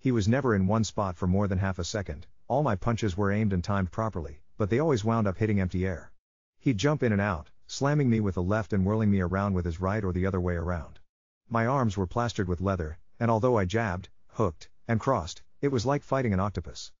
He was never in one spot for more than half a second, all my punches were aimed and timed properly, but they always wound up hitting empty air. He'd jump in and out, slamming me with the left and whirling me around with his right or the other way around. My arms were plastered with leather, and although I jabbed, hooked, and crossed, it was like fighting an octopus.